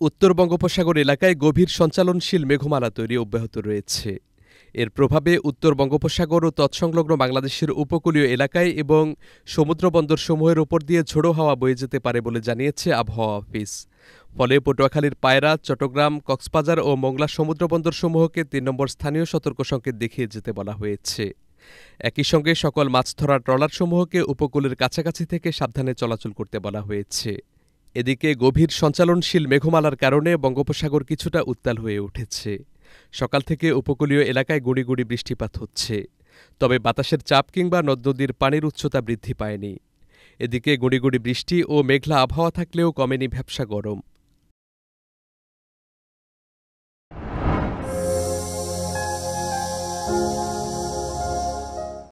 উত্তর বঙ্গোপসাগর এলাকায় গভীর সঞ্চালনশীল মেঘমালা তৈরি অব্যাহত রয়েছে। এর প্রভাবে উত্তর বঙ্গোপসাগর ও তৎসংলগ্ন বাংলাদেশের উপকূলীয় এলাকায় এবং সমুদ্রবন্দরসমূহের ওপর দিয়ে ঝোড়ো হাওয়া বয়ে যেতে পারে বলে জানিয়েছে আবহাওয়া অফিস। ফলে পটুয়াখালীর পায়রা, চট্টগ্রাম, কক্সবাজার ও মংলা সমুদ্রবন্দরসমূহকে তিন নম্বর স্থানীয় সতর্ক সংকেত দেখিয়ে যেতে বলা হয়েছে। একই সঙ্গে সকল মাছ ধরা ট্রলারসমূহকে উপকূলের কাছাকাছি থেকে সাবধানে চলাচল করতে বলা হয়েছে। এদিকে গভীর সঞ্চালনশীল মেঘমালার কারণে বঙ্গোপসাগর কিছুটা উত্তাল হয়ে উঠেছে। সকাল থেকে উপকূলীয় এলাকায় গুঁড়ি গুঁড়ি বৃষ্টিপাত হচ্ছে। তবে বাতাসের চাপ কিংবা নদ নদীর পানির উচ্চতা বৃদ্ধি পায়নি। এদিকে গুড়ি গুঁড়ি বৃষ্টি ও মেঘলা আবহাওয়া থাকলেও কমেনি ভ্যাবসা গরম।